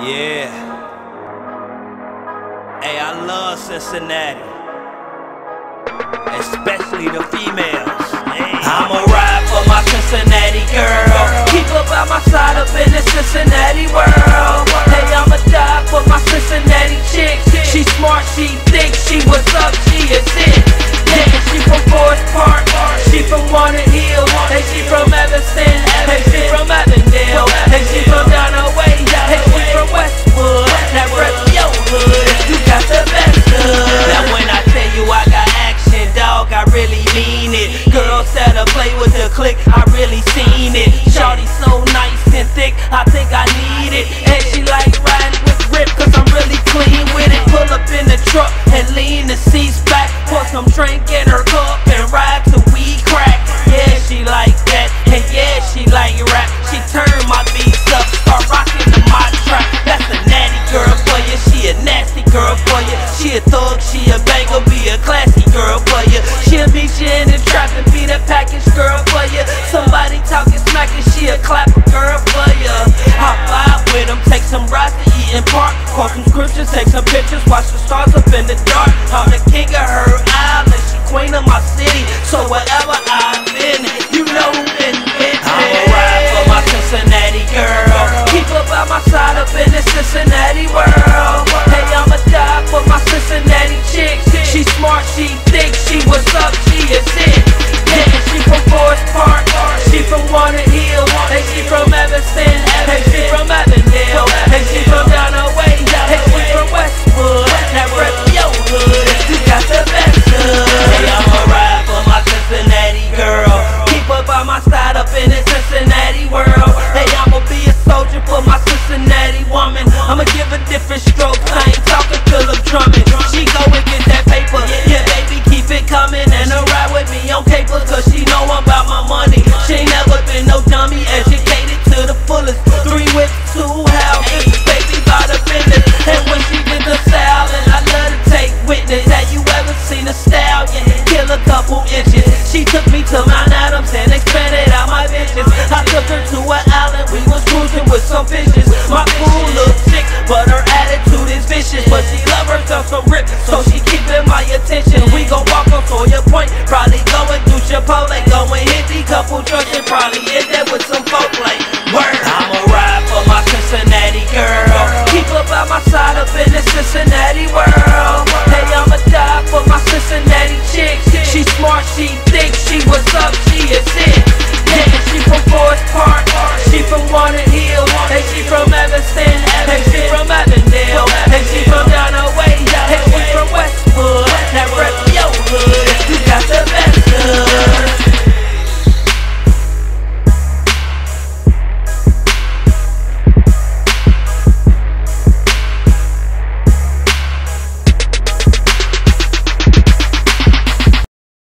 Yeah. Hey, I love Cincinnati. Especially the females. Hey. I'ma ride for my Cincinnati girl. Keep her by my side up in the Cincinnati world. Shawty so nice and thick, I think I need it. And she like riding with grip, cause I'm really clean with it. Pull up in the truck and lean the seats back. Pour some drink in her cup and ride till we crack. Yeah, she like that, and yeah, she like rap. She turn my beats up, start rocking to my track. That's a natty girl for you, she a nasty girl for you. She a thug for my Cincinnati woman. I'ma give a different stroke. I ain't talking Philip Drummond. She go and get that paper. Yeah, baby, keep it coming. And a ride with me on paper, cause she know I'm about my money. She ain't never been no dummy. Educated. that with some folk